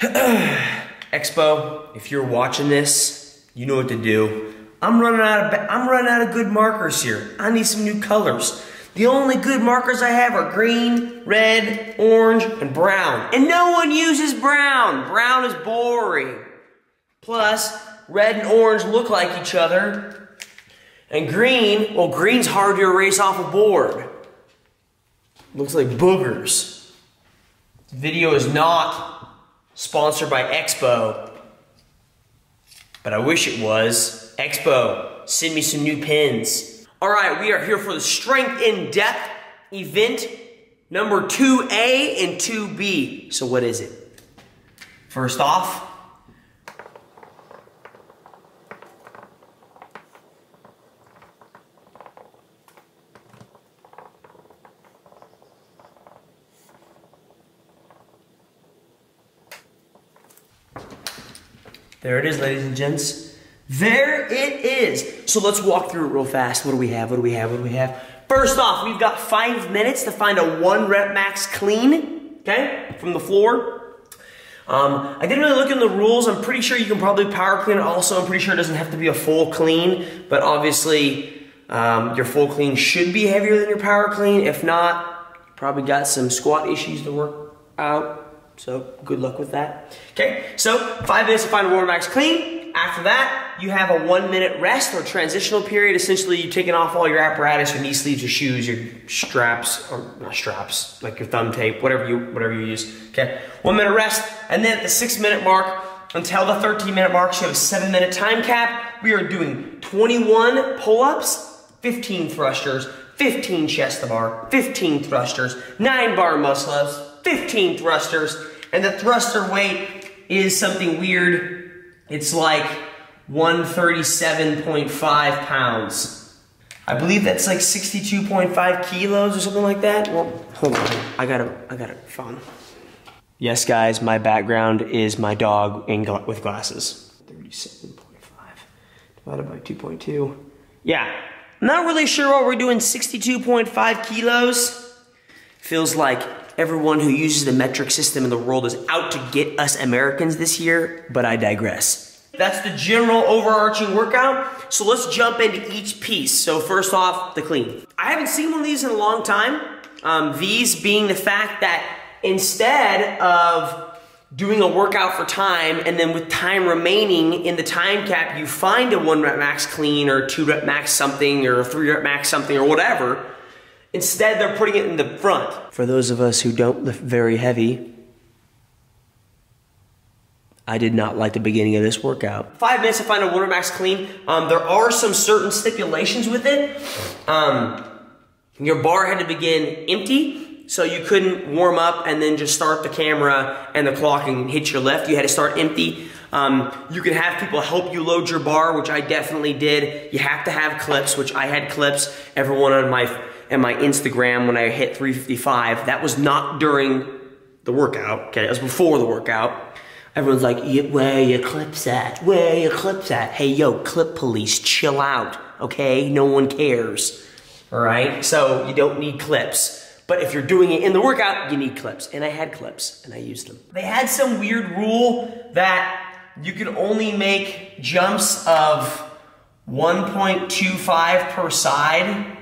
Expo, if you're watching this, you know what to do. I'm running out of I'm running out of good markers here. I need some new colors. The only good markers I have are green, red, orange, and brown. And no one uses brown. Brown is boring. Plus, red and orange look like each other. And green, well, green's hard to erase off a board. Looks like boogers. Video is not sponsored by Expo, but I wish it was. Expo, send me some new pins. All right, we are here for the Strength in Depth event number 2A and 2B. So what is it? First off, There it is, ladies and gents. There it is. So let's walk through it real fast. What do we have? What do we have? What do we have? First off, we've got five minutes to find a one rep max clean, okay, from the floor. Um, I didn't really look in the rules. I'm pretty sure you can probably power clean also. I'm pretty sure it doesn't have to be a full clean, but obviously um, your full clean should be heavier than your power clean. If not, you probably got some squat issues to work out. So good luck with that. Okay, so five minutes to find a one rep max clean. After that, you have a one minute rest or transitional period. Essentially, you're taking off all your apparatus, your knee sleeves, your shoes, your straps, or not straps, like your thumb tape, whatever you whatever you use. Okay, one minute rest, and then at the six minute mark until the 13 minute mark, you have a seven minute time cap. We are doing 21 pull ups, 15 thrusters, 15 chest to bar, 15 thrusters, nine bar muscle ups, 15 thrusters, and the thruster weight is something weird. It's like 137.5 pounds. I believe that's like 62.5 kilos or something like that. Well, hold on. I got it. I got it. Phone. Yes, guys, my background is my dog in gla with glasses. 37.5 divided by 2.2. Yeah, not really sure what we're doing 62.5 kilos. Feels like everyone who uses the metric system in the world is out to get us Americans this year, but I digress. That's the general overarching workout. So let's jump into each piece. So first off, the clean. I haven't seen one of these in a long time. Um, these being the fact that instead of doing a workout for time and then with time remaining in the time cap, you find a one rep max clean or two rep max something or three rep max something or whatever, Instead, they're putting it in the front. For those of us who don't lift very heavy, I did not like the beginning of this workout. Five minutes to find a one rep max clean. Um, there are some certain stipulations with it. Um, your bar had to begin empty, so you couldn't warm up and then just start the camera and the clock and hit your lift. You had to start empty. Um, you can have people help you load your bar, which I definitely did. You have to have clips, which I had clips. Everyone on my and my Instagram when I hit 355. That was not during the workout, okay? It was before the workout. Everyone's like, where your clips at? Where your clips at? Hey, yo, clip police, chill out, okay? No one cares, all right? So you don't need clips. But if you're doing it in the workout, you need clips. And I had clips, and I used them. They had some weird rule that you could only make jumps of 1.25 per side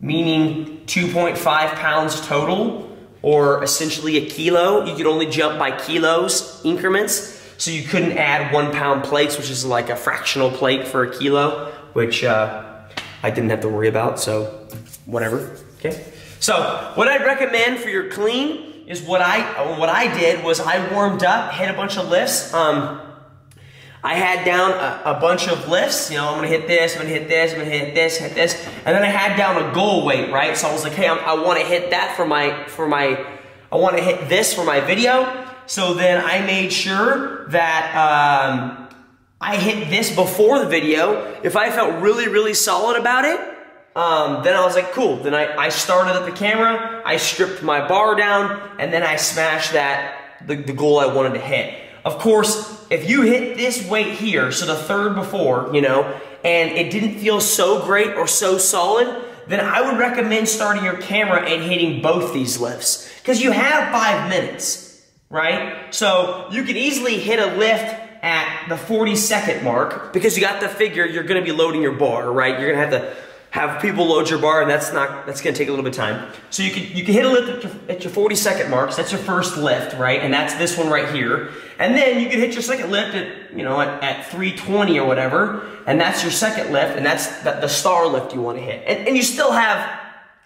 meaning 2.5 pounds total, or essentially a kilo. You could only jump by kilos increments, so you couldn't add one pound plates, which is like a fractional plate for a kilo, which uh, I didn't have to worry about, so whatever, okay? So what I'd recommend for your clean is what I, what I did was I warmed up, hit a bunch of lifts, um, I had down a, a, bunch of lifts, you know, I'm gonna hit this, I'm gonna hit this, I'm gonna hit this, hit this, and then I had down a goal weight, right? So I was like, hey, I'm, i wanna hit that for my, for my, I wanna hit this for my video. So then I made sure that um, I hit this before the video. If I felt really, really solid about it, um, then I was like, cool. Then I, I started at the camera, I stripped my bar down, and then I smashed that, the, the goal I wanted to hit. Of course, if you hit this weight here, so the third before, you know, and it didn't feel so great or so solid, then I would recommend starting your camera and hitting both these lifts. Because you have five minutes. right? So you can easily hit a lift at the 40 second mark because you got the figure you're gonna be loading your bar, right? You're gonna have to have people load your bar and that's not, that's gonna take a little bit of time. So you can, you can hit a lift at your, at your 40 second marks, that's your first lift, right? And that's this one right here. And then you can hit your second lift at, you know, at, at 320 or whatever, and that's your second lift, and that's the, the star lift you wanna hit. And, and you still have,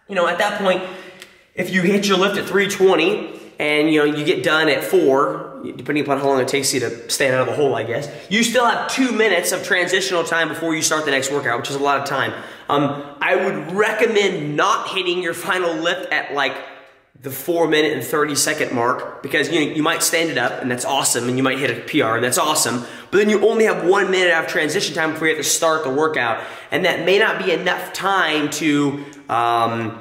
you know, at that point, if you hit your lift at 320 and you know you get done at four, depending upon how long it takes you to stand out of the hole, I guess, you still have two minutes of transitional time before you start the next workout, which is a lot of time. Um, I would recommend not hitting your final lift at like the four minute and 30 second mark because you, know, you might stand it up and that's awesome and you might hit a PR and that's awesome, but then you only have one minute of transition time before you have to start the workout and that may not be enough time to um,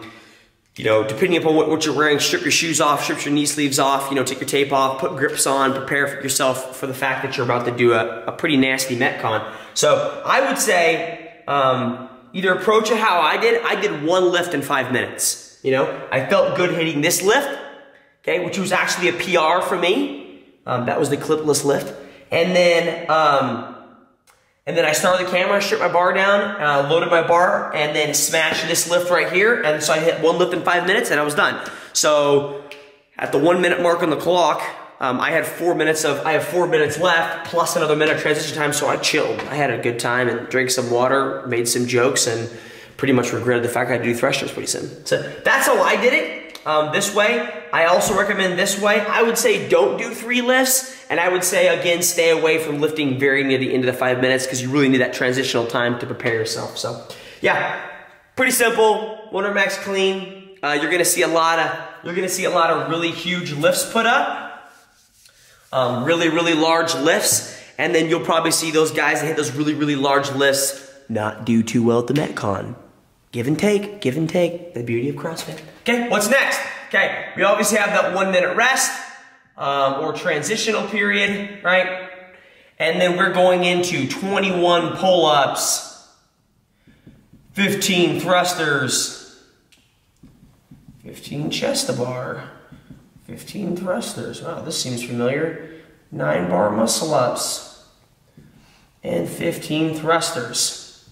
you know, depending upon what, what, you're wearing, strip your shoes off, strip your knee sleeves off, you know, take your tape off, put grips on, prepare yourself for the fact that you're about to do a, a pretty nasty Metcon. So I would say um, either approach it how I did. I did one lift in five minutes. You know, I felt good hitting this lift, okay, which was actually a PR for me. Um, that was the clipless lift. And then um, and then I started the camera, stripped my bar down, uh, loaded my bar, and then smashed this lift right here. And so I hit one lift in five minutes and I was done. So at the one minute mark on the clock, um, I had four minutes of, I have four minutes left, plus another minute transition time, so I chilled. I had a good time and drank some water, made some jokes, and pretty much regretted the fact I had to do thrusters pretty soon. So that's how I did it um, this way. I also recommend this way. I would say don't do three lifts. And I would say, again, stay away from lifting very near the end of the five minutes because you really need that transitional time to prepare yourself. So, yeah, pretty simple. one rep max clean. Uh, you're gonna see a lot of you're gonna see a lot of really huge lifts put up, um, really really large lifts, and then you'll probably see those guys that hit those really really large lifts not do too well at the Metcon. Give and take, give and take. The beauty of CrossFit. Okay, what's next? Okay, we obviously have that one minute rest um, or transitional period, right? And then we're going into 21 pull-ups, 15 thrusters, 15 chest to bar, 15 thrusters. Wow, this seems familiar. 9 bar muscle ups, and 15 thrusters.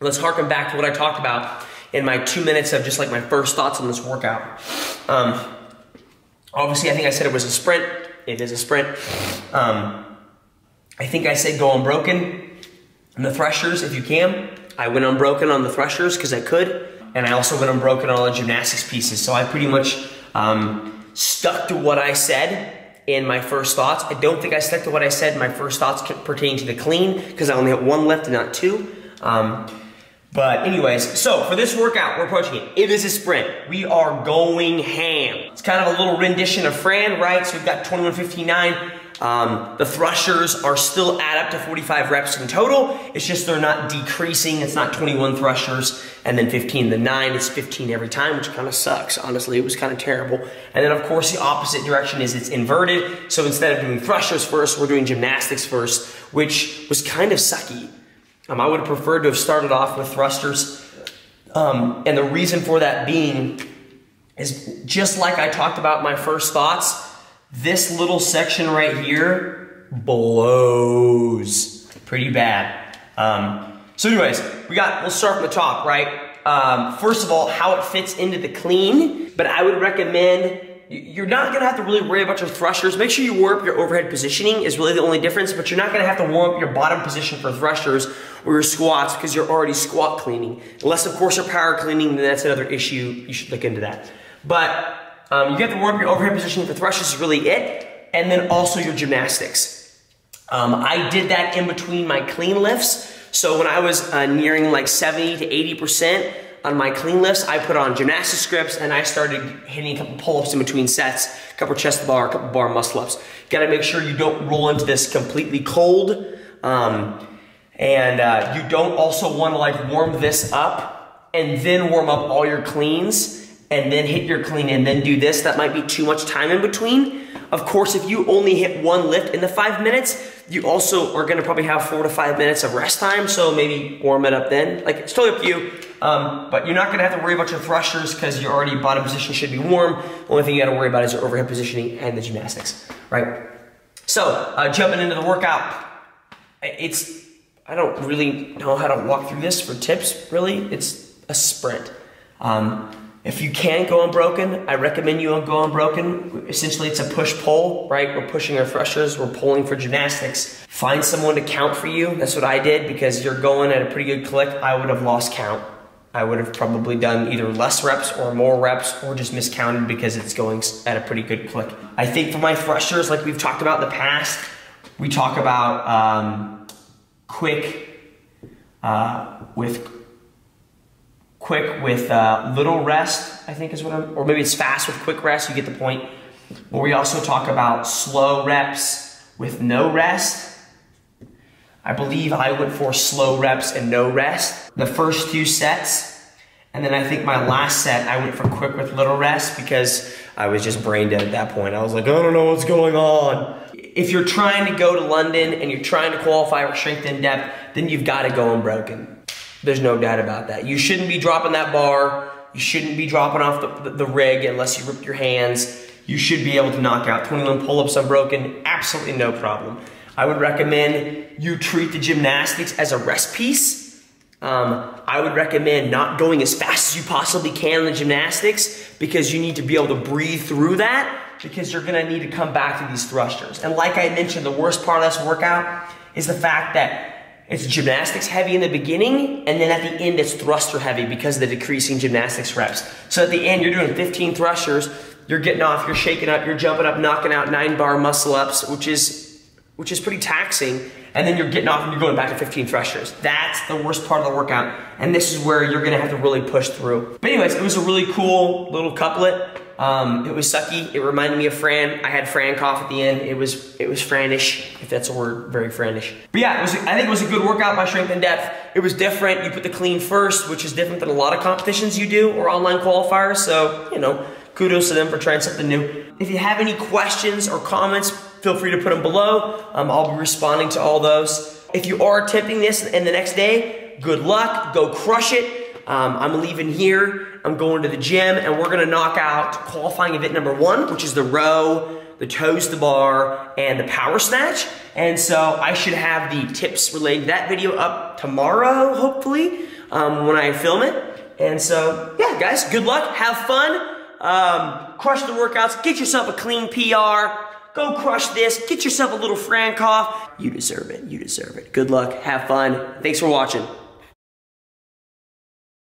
Let's harken back to what I talked about in my two minutes of just like my first thoughts on this workout. Um, obviously, I think I said it was a sprint. It is a sprint. Um, I think I said go unbroken on the thrusters if you can. I went unbroken on the thrusters because I could, and I also went unbroken on all the gymnastics pieces. So I pretty much um, stuck to what I said in my first thoughts. I don't think I stuck to what I said in my first thoughts pertaining to the clean because I only had one left and not two. Um, but anyways, so for this workout, we're approaching it. It is a sprint. We are going ham. It's kind of a little rendition of Fran, right? So we've got 2159. Um, the thrusters are still add up to 45 reps in total. It's just they're not decreasing. It's not 21 thrusters and then 15. The nine is 15 every time, which kind of sucks. Honestly, it was kind of terrible. And then of course the opposite direction is it's inverted. So instead of doing thrusters first, we're doing gymnastics first, which was kind of sucky. Um, I would have preferred to have started off with thrusters. Um, and the reason for that being is just like I talked about my first thoughts, this little section right here blows pretty bad. Um, so anyways, we got, we'll start from the top, right? Um, first of all, how it fits into the clean, but I would recommend you're not gonna have to really worry about your thrusters. Make sure you warm up your overhead positioning is really the only difference, but you're not gonna have to warm up your bottom position for thrusters or your squats because you're already squat cleaning. Unless of course you're power cleaning, then that's another issue. You should look into that. But um, you have to warm up your overhead positioning for thrusters is really it. And then also your gymnastics. Um, I did that in between my clean lifts. So when I was uh, nearing like 70 to 80%, on my clean lifts, I put on gymnastics grips and I started hitting a couple pull-ups in between sets, a couple chest bar, a couple bar muscle ups. gotta make sure you don't roll into this completely cold. Um, and uh, you don't also wanna like warm this up and then warm up all your cleans and then hit your clean and then do this. That might be too much time in between. Of course, if you only hit one lift in the five minutes, You also are gonna probably have four to five minutes of rest time, so maybe warm it up then. Like, it's totally up to you. Um, but you're not gonna have to worry about your thrusters because your already bottom position should be warm. The only thing you gotta worry about is your overhead positioning and the gymnastics, right? So, uh, jumping into the workout, it's, I don't really know how to walk through this for tips, really. It's a sprint. Um, if you can't go unbroken, I recommend you go unbroken. Essentially, it's a push-pull, right? We're pushing our thrusters, we're pulling for gymnastics. Find someone to count for you. That's what I did because you're going at a pretty good click. I would have lost count. I would have probably done either less reps or more reps or just miscounted because it's going at a pretty good click. I think for my thrusters, like we've talked about in the past, we talk about um, quick uh, with quick with uh, little rest, I think is what I'm, or maybe it's fast with quick rest, you get the point. But we also talk about slow reps with no rest. I believe I went for slow reps and no rest. The first two sets, and then I think my last set, I went for quick with little rest because I was just brain dead at that point. I was like, I don't know what's going on. If you're trying to go to London and you're trying to qualify for strength in depth, then you've got to go unbroken. There's no doubt about that. You shouldn't be dropping that bar. You shouldn't be dropping off the, the, the rig unless you rip your hands. You should be able to knock out 21 pull-ups unbroken, absolutely no problem. I would recommend you treat the gymnastics as a rest piece. Um, I would recommend not going as fast as you possibly can in the gymnastics because you need to be able to breathe through that because you're gonna need to come back to these thrusters. And like I mentioned, the worst part of this workout is the fact that it's gymnastics heavy in the beginning, and then at the end it's thruster heavy because of the decreasing gymnastics reps. So at the end, you're doing 15 thrusters, you're getting off, you're shaking up, you're jumping up, knocking out nine bar muscle ups, which is which is pretty taxing, and then you're getting off and you're going back to 15 thrusters. That's the worst part of the workout, and this is where you're gonna have to really push through. But anyways, it was a really cool little couplet. Um, it was sucky. It reminded me of Fran. I had Fran cough at the end. It was it was Franish, if that's a word, very Franish. But yeah, was. I think it was a good workout by Strength in Depth. It was different. You put the clean first, which is different than a lot of competitions you do or online qualifiers. So you know, kudos to them for trying something new. If you have any questions or comments, feel free to put them below. Um, I'll be responding to all those. If you are attempting this in the next day, good luck. Go crush it. Um, I'm leaving here. I'm going to the gym, and we're gonna knock out qualifying event number one, which is the row, the toes to bar, and the power snatch. And so I should have the tips related to that video up tomorrow, hopefully, um, when I film it. And so, yeah, guys, good luck. Have fun. Um, crush the workouts. Get yourself a clean PR. Go crush this. Get yourself a little Fran cough. You deserve it. You deserve it. Good luck. Have fun. Thanks for watching.